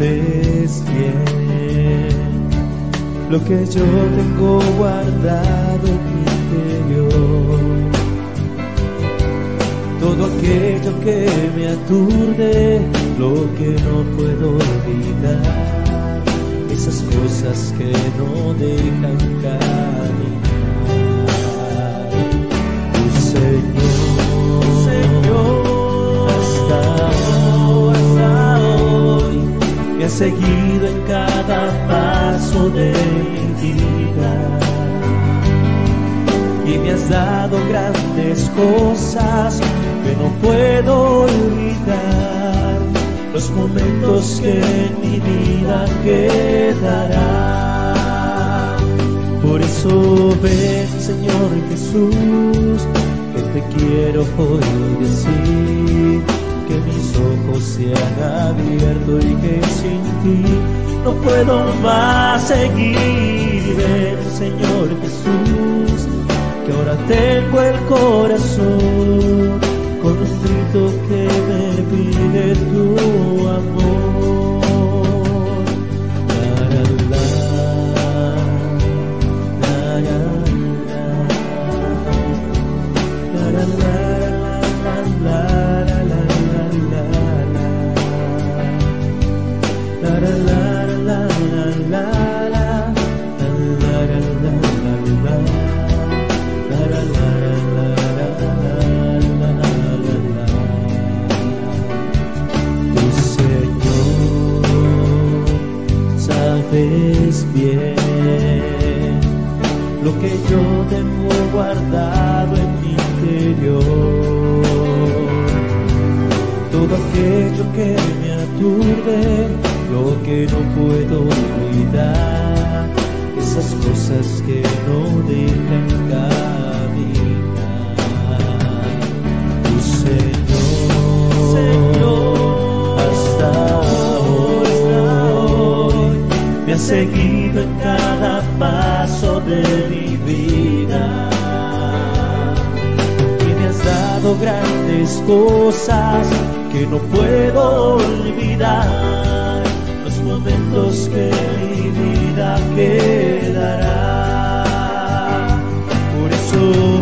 sabes bien lo que yo tengo guardado en mi interior. Todo aquello que me aturde, lo que no puedo olvidar, esas cosas que no dejan caminar. Seguido en cada paso de mi vida. Y me has dado grandes cosas que no puedo olvidar, los momentos que en mi vida quedarán. Por eso ven, Señor Jesús, que te quiero hoy decir, se han abierto y que sin ti no puedo más seguir. Ven, Señor Jesús, que ahora tengo el corazón con un grito que me pide tu amor. La, la, la, la, la, la, la, sabes bien lo que yo tengo guardado en mi interior. Todo aquello que me aturde, lo que no puedo olvidar, seguido en cada paso de mi vida y me has dado grandes cosas que no puedo olvidar, los momentos que mi vida quedará. Por eso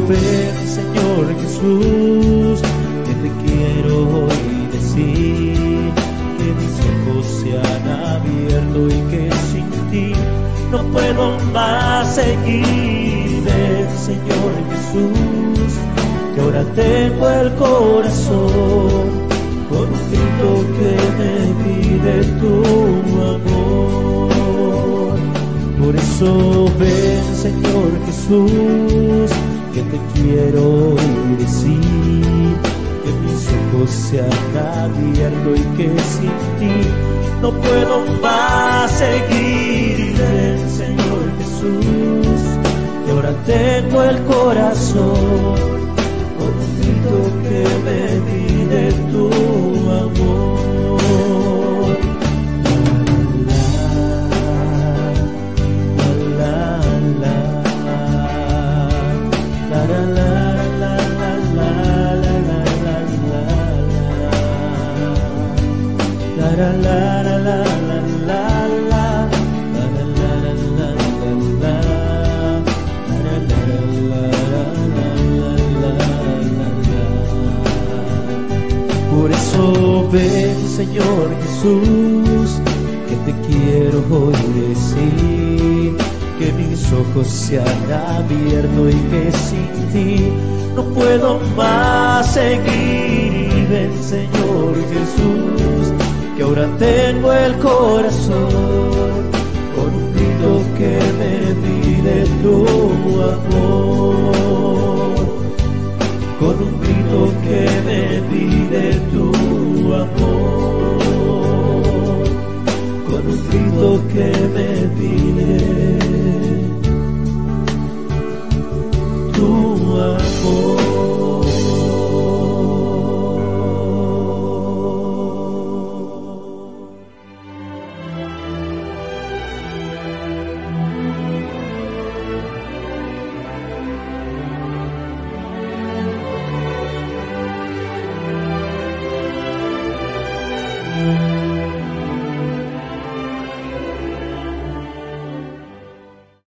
ven, Señor Jesús, que te quiero hoy decir, que mis ojos se han abierto y que no puedo más seguir. Ven, Señor Jesús, que ahora tengo el corazón con un grito que me pide tu amor. Por eso ven, Señor Jesús, que te quiero decir que mis ojos se han abierto y que sin ti no puedo más seguir. seco el corazón, que me di de tu amor. La, la, la, la, la, la. La la la la la la la ven, Señor Jesús, que te quiero hoy decir, que mis ojos se han abierto y que sin ti no puedo más seguir. Ven, Señor Jesús, que ahora tengo el corazón con un grito que me pide tu amor, con un grito que me pide amor, con un grito que me pide.